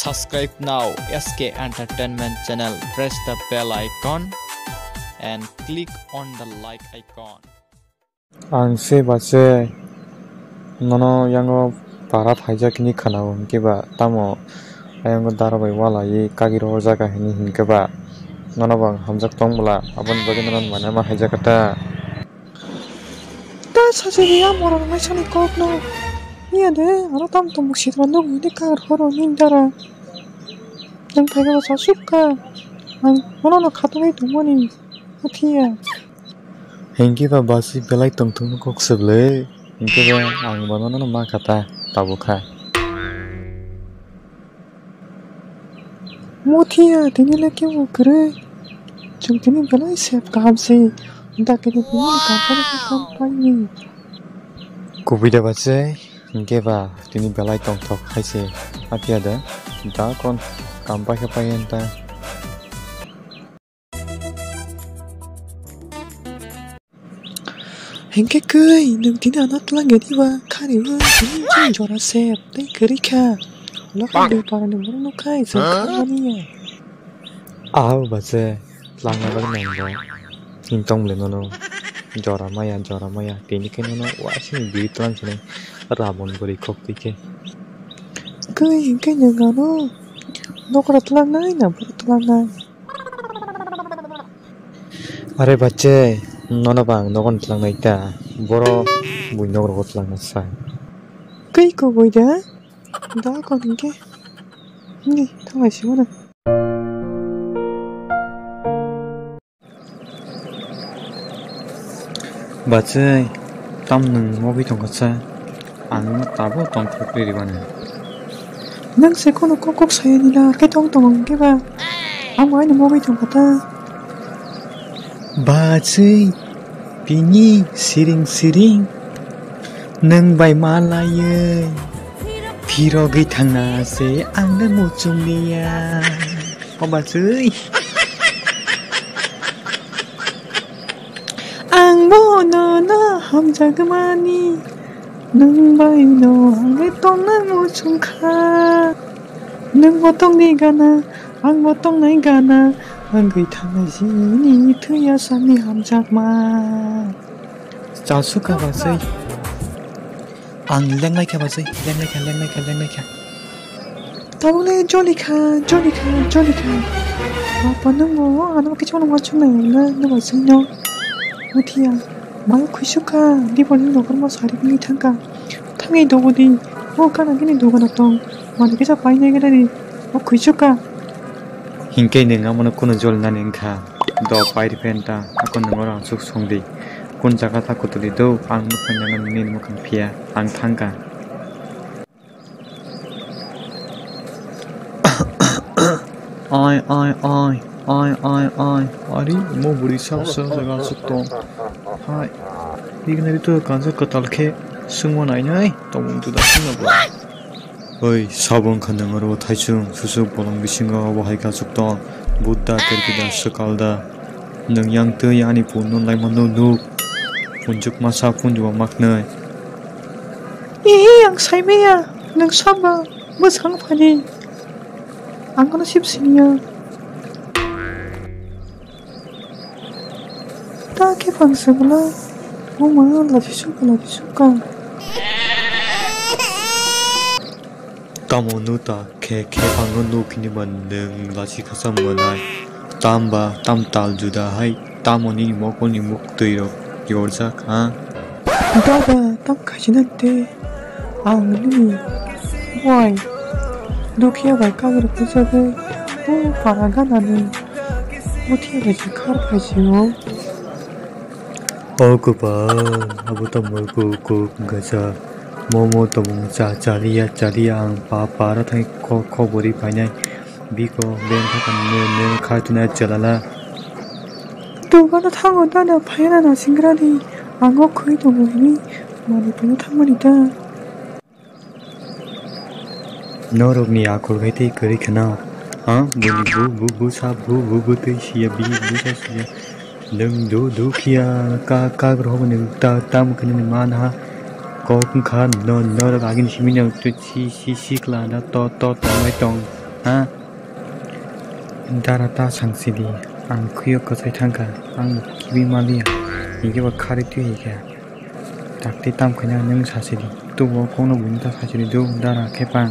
Subscribe now SK Entertainment channel. Press the bell icon and click on the like icon. Ansi base nono yango parat haijak ni khana um kiba tamo ayango darabai wala ye kagiro jaga hini hinkiba nono bang hamjak tong bula abon bagin mana ma haijakata ta sajiriya moron mai sani kokno 미안해 알아담도 몫이 만나고 있니까 걸어오는다라 난 배가 사수까 난 원하나 가동해 동원이 어디야 행기가 바시 벨라이 텅텅 꼭습래 행기가 안 원하는 마 가다 따보카 모티야 데닐라 깨워 그래 정태민 벨라이 셉 감세 나 그래 보니까 바로 그 빨리 고비다 봤지 ngeva tini belai tong tok se. atia ada, da kon kampa hepa yenta Hengke kei, nung tina anak lang gedi wa kari wa tini jin jora sep te lo kari para nung moro no kai se ni ya au baze lang abar nang hintong le nono jora maya jora maya tini kenono wa sini bi tlang sini রাবণগড়ি খক্তিকে cái cái nhà ngà nó nó có đặt lăng này nè có đặt lăng này আরে বাচ্চে ননা পাং নগন টলাং নাই তা বড় বুই নগর গতলাং না সাই কই কো বই দা দা কোন কে নি থামাই শিও না বাচ্চে tam nung mo bi tong ka cha 안 온다고 똥풀끼리 가네 낭세 코노 꼭꼭 사연이라 이렇게 똥똥 엉겨봐 아무 아이는 목이 좀 받아 바지 비니 시링시링 nâng bài ma la ye piro gi thằng na se ăn đến một chung đi à ông bà dưới ăn bố nó nó cái mà đi 눈바위도 안개똥나 무총카 눈보통 니가나 안보통 나이가나 안그이타나시니 트야산니 함작마 자수카 바세이 안 랭라이카 바세이 랭라이카 랭라이카 랭라이카 다보네 졸리카 졸리카 졸리카 아빠 는뭐 안오게 저런 맞추네 나 누가 있었냐 어디야 Maio-Kuisuka, devolvendo alguma série que me tanca. Também dou de. O cara que nem dou na tom. Mas que já pai negra de. O Kuisuka. Hinkai nenga mano kuno jol na nenga. Do pai de penta. Akon nengora suk songdi. Kun jaga takut di do. Ang mukanyangan nin mukang pia. Ang tangka. Ai ai ai. 아이 아이 아이 아리 뭐 우리 샵샵 제가 속도 hai kena itu kanjak katal ke semua nai nai tomong tu dah semua buat oi sabon kandang aro taisung susu bolong bisinga wahai kanjak tong buddha terkida sekalda neng yang tuh yang ani punun lai manunuk punjuk masa pun juga maknai Ih, yang saya meya, neng sabar, besang pani. Angkana sip sinya, 이렇게 방수구나. 어머나, 나 뒤줄까, 나 뒤줄까. 따모누다, 개, 개방은 노기니만 능, 라지 가사무나. 땀바, 땀딸주다, 하이, 따모니, 먹으니, 목도이로, 요작, 아. 이봐봐, 땀 가지난데. 아, 얼리. 와이. 노기야, 말까기로 끄자고. 오, 바라가 나는. 어떻게 되지? 카라지요 어그밤 아부터 물구구 그저 모모도 뭉자 자리야 자리양 바바라탕이 코코보리 반양 미고 멘타가 멜멜 가두나 자라라 또가나 탕어 나나 바야나나 싱그라니 안고 그이도 모임이 많이 보는 탕물이다 너로미 아콜 회티 그리케나 아 무니 무무무사 무무부듯이야 미무사시야 능두두키야 까까그로 하고 능따따무 그는 만하 거큰칸 너너락 아긴 시민영 뚜치시시클라나 떠떠떠마이똥 아 다라다 상시디 앙크요 거사이 탄가 앙 기비마리야 이게 와 카리 뛰 이게 닭띠땀 그냥 능 사실이 또뭐 공로 문다 사실이 누 나라 개방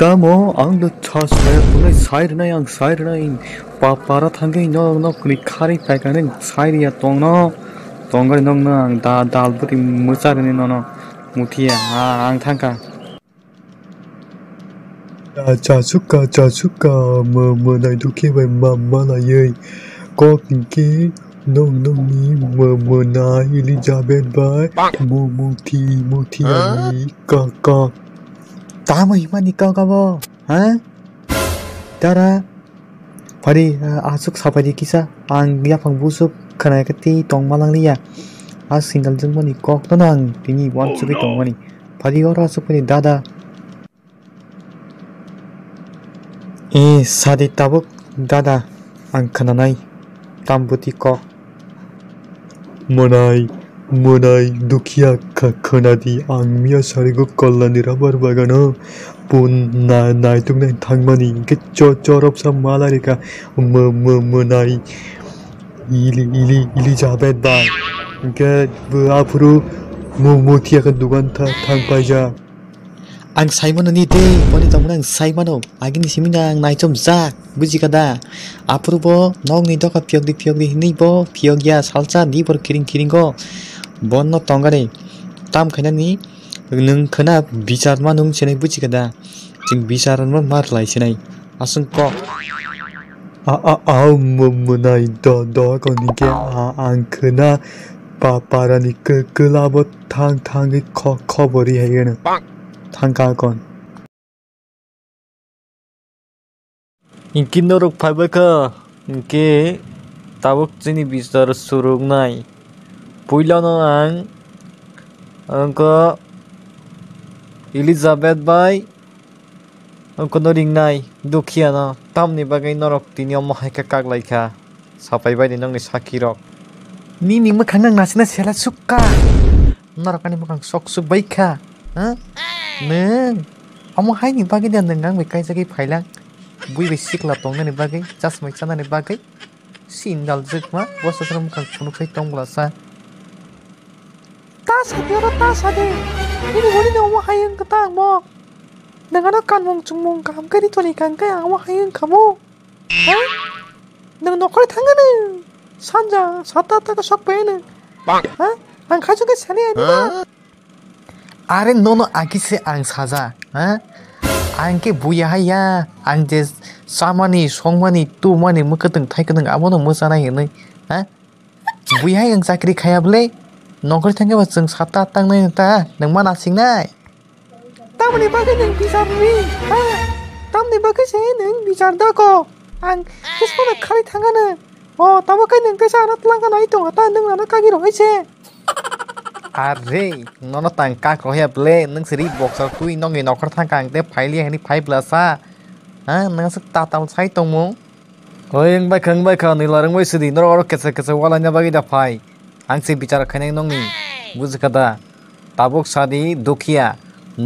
Tamo ang do chas na tunay side na yang side na in pa para thangi no no kuni khari tai ka ne side ya tong no tong ga no na ang da dal bu ti mu sa ne no nó mu thi ya à ang thằng ka da cha chuk ka cha chuk ka mờ mơ này du khi về mà mà là yei có kinh kia nông nông ní mờ mờ này đi ra bên vai mô mô thi mô thi ấy ca ca Tao 힘하니까 가봐. 아? Dara, Padi asuk sapa di kisah anggia pang busuk kena keti tong malang lia. As single wan subi tong mani. Padi ora dada. Eh sadi tabuk dada angkana tambuti kok. Monai. মোনাই দুখিয়া খনাদি আংমিয়া সারিগো কল্লানিরা বার বাগানো 본 나, 나이 동네 당만이 그 저, 저럽산 말하니까 뭐, 뭐, 뭐, 나이 일리, 일리, 일리자베다 그니까 뭐 그 앞으로 뭐, 뭐, 티아가 누구한테 당파이자 앙 사이먼은 이데 뭐니 더문앙 사이먼어 아기니 시민당 나이 좀싹 무지가다 앞으로 뭐 너니 더가 비역디 비역디 니보 비역이야 살짝 니보로 기린 기린 거 뭐너 덩가리 땀 그냐니 능 그나 미자르만 웅 지네 부지가다 지금 미자르만 말라이 지네 아승 꺼 아아아 뭐뭐나이 너너거니게 아안 그나 빠빠라니 끌끌아버 그, 그 탕탕이 커 커버리 해게는 탕가건 인기 노력 발발카 인기 따벅진이 미자르 수록 나이 ang, angko Elizabeth bai angko noring nai dukhia na ni bagai norok tini omo haika kaglai kha sapai bai dinang ni sakirok ni ni makhang nang nasina sela sukka norokani makhang sok su bai kha ha neng omo hai ni bagai dan nang bai kai sagi phailang bui bai sikla tongna ni bagai chasmai chana ni bagai sindal jekma bosa saram kang sunuk tong tongla sa 사겨라 사대 이리 우리 너무 하얀 거다 뭐 내가 나 간몽 중몽 감가리 돈이 간가야 아무 하얀 가모 에? 어? 내가 너걸 당하는 산장 사따따가 석배는 빵? 어? 안 가져가 사내 아니다 아래 너는 아기세 안 사자 어? 안게 뭐야 하야 안제 사마니 송마니 또마니 뭐거든 타이거든 아무나 못 사나 얘는 어? 뭐야 양 사그리 가야 볼래? น้องก็ได้ทั้งแค่ว่าซึ่งสัตตาตั้งในตาหนึ่งมานาสิ่งได้ตั้งในบ้านก็หนึ่งพิซามีตั้งในบ้านก็ใเ่หนึ่งพิซาร์ดาโกอังคิดส่นแบบใครทั้งกันน่ะอ๋อตั้งว่าก็หนึ่งก็ใชาติัฐลังกันหนอยตัวตั้งหนึ่งแล้วนักการกีราไอ้เล่ আরে নন তাঙ্কা ক হ เ বলে নং সিরি বক্সার ত ่า ন ่า নখর থাকা দে ফাইলি ้া ন ি ফাই ง্ ল ้ স া হ্যাঁ নং সক তা ่া ম সাই ত ่ง ওই ব াร খং বাই খা নি ল র รกা ই সিদি নর অর কেসে สักวันแล้วยังไม่ได้ไพ आंसे विचार खाने नंनि बुजिखादा ताबुक सदी दुखिया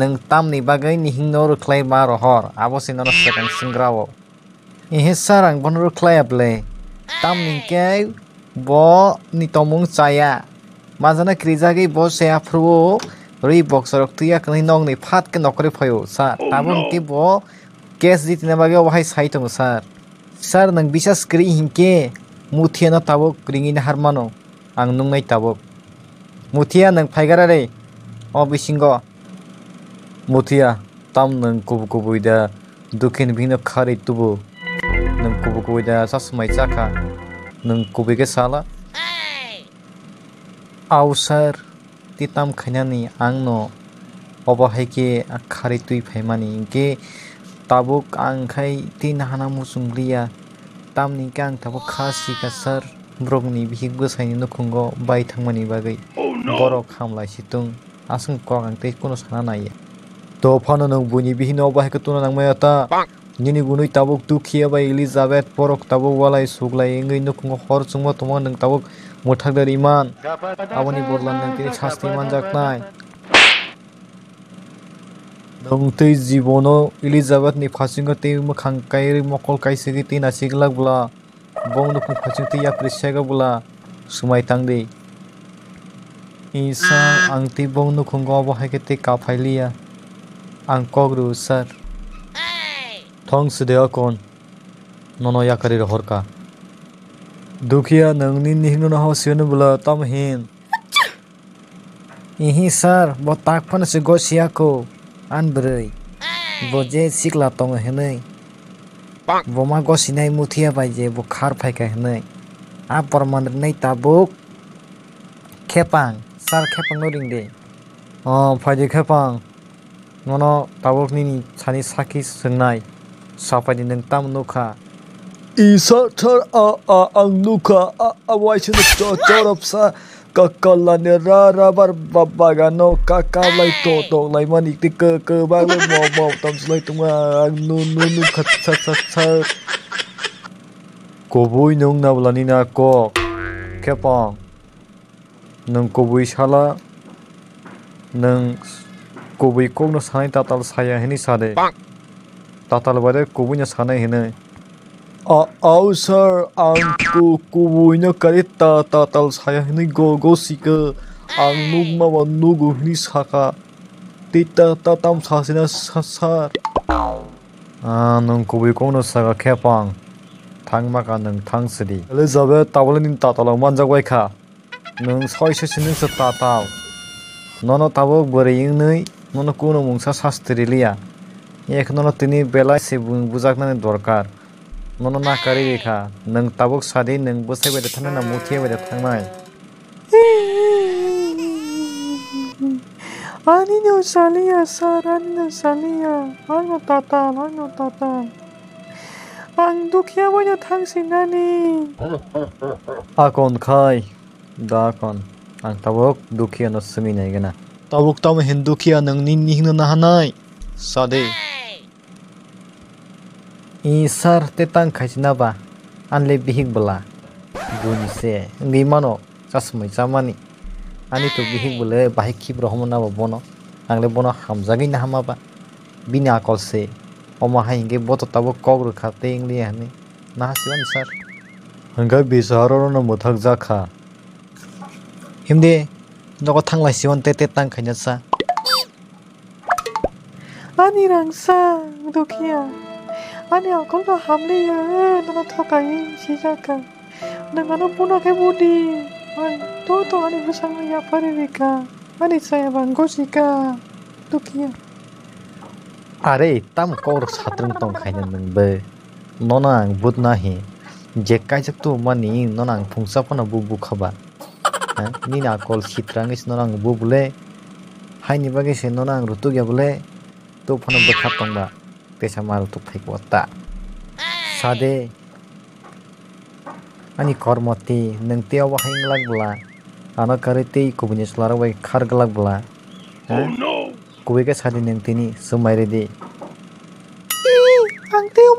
नों तामनि बागै निहिंनो रुख्लायबा रहर आबसे से सेकेन्ड सिंग्रावो एहे सार आं बन रुख्लायाब्ले तामनिके ब नितमुं चाया माजाना क्रिजागै ब सेयाफ्रुवो रि बक्सरक तुया कनै फाट के नकरे फयो सर ताबुक के ब केस जितने बागे वहाय साइतों सार सर नों बिसास करि हिंके मुथियाना ताबुक रिङिन हारमानो 앙 눅메이 따법 모티야 능 팔가라레 어비신거 모티야 땀능 고부고부이다 두킨 비너 카리 뚜부 능 고부고부이다 사스마이 짜카 능 고비게 살아 아우사르 띠땀 그냐니 앙노 어버하게 아카리 뚜이 배만이 이게 tabuk ang kay tin hanamu sungria tam ni kang tabuk khasi kasar ब्रह्मनि बिहि गोसायनि नखुंग बायथांमोननि बागै बर' खामलाय सितुं आसं कगांते कुनो साना नायो तो फानो नों बुनि बिहि न बाहायखो तुनो नांमाया ता निनि गुनुइ ताबुक दुखिया बाय एलिजाबेथ परक ताबुक वालाय सुगलाय एङै नखुंग हर चुंगो तुमा नों ताबुक मोथागदार इमान आबनि बदला नों तिनि शास्ति इमान जाखनाय নংতৈ জীৱনো ইলিজাবেথ নিফাচিঙতেই খাংকাইৰ মকল কাইছেগি তিন আছিগলাক বোলা bong dukung khacing ti ya krisia ga bula sumai tang de isa ang ti bong dukung go bo hake ti ka phailia ang kogru sar thong su de kon nono ya kari rohor ka দুখিয়া নংনি নিহনু নহ সিয়ন বুল তম হিন ইহি সার ব তাক ফান সে গো সিয়াকো আন ব্রই বজে সিকলা তং হেনই vô à Voma go sinai muthia bai je bo khar phai ka hnai. A permanent nei tabuk. Khepang sar khepang no ring de. O ờ, phai je khepang. Nono tabuk ni ni chani saki sungnai. Sapa ni nang tam no kha. Isa char a a ang no kha a a wai chen chor chor op sa. kakala bar kakallanirarabar babagano kakalai to to lai mani ti ke ke balu mo mo tam slai tunga nu nu nu khat sa sa sa kobui nung na ni na ko kepa nung kobui shala nung kobui kong no sanai tatal saya hini sade tatal bare kobui nya sanai hini au sir ang ku ku ina kare ta ta tal saya ni go go sika ang nu ma wa nu go ni saka ti ta ta tam sa sina sa sa a nung ku bi ko no saka khe pang thang ma ka nung thang sri le jabe tawle nin ta tal man ja gwai kha nung soi se sin sa ta ta no no tabo bore ing nei no no ku no mungsa sastri liya এখনো তিনি বেলায় সে বুঝাক না দরকার नो ना करी रेखा नंग तबुक सादी नंग बुसे वेद थाने ना मुठिए वेद थांगनाय आनि नो सालिया सारन नो सालिया आनो ताता आनो ताता आं दुखिया वने थांग सिनानी आकोन खाय दाकोन आं तबुक दुखिया नो सुमिनाय गना तबुक तम हिंदू किया नंग नि निहन नहनाय सादे ইসার তেতাং খাইজনাবা আনলে বিহিক বলা গুনিসে উনি মানো কাসমই জামানি আনি তো বিহিক বলে বাহিক খিব রহমনা বন আংলে বন হামজাগি না হামাবা বিনি আকলসে অমাহাই ইঙ্গে বততাব কগ্র খাতে ইংলি হানি না হাসিবানি স্যার হঙ্গা বিসারর মথাক জাখা হিমদে নক থাংলাই সিওন তে তে তাং আনি রাংসা দুখিয়া Ani aku lah hamli ya, nana tak kaya si jaga. Nana puna ke budi. Ani tu ani bersama ya perdeka. Ani saya bangko si kia. Aree tam kor sahtrin tong kaya neng be. nonang ang bud na he. aja tu mani nonang ang fungsi apa nabu bu khaba. hitrangis nonang kor si trang nonang nona bule. Hai ni bagi Tu panu berkat tong ba. Ani kormoti neng tia wahai ngelag bela, ano kariti kubunya selara wai kar Oh no, kubi kes neng tini semai ridi. Ang tia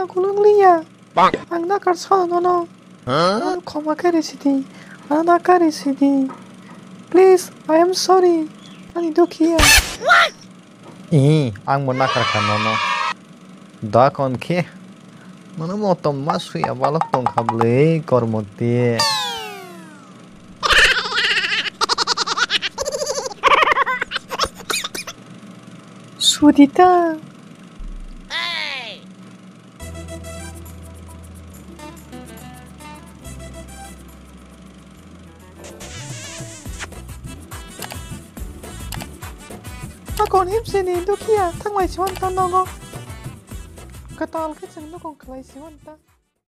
aku neng liya, bang, ang nakar no no. koma kari sidi, ano Please, I am sorry. Ani dokia. Ih, ang mau nakar kan no dakon mana mau tomas sih ya balok tong kable kormoti sudita Aku hiếp xin đến đôi kia, thằng ngoài chọn كطالقي تما كنقلايصيو انت